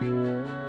Música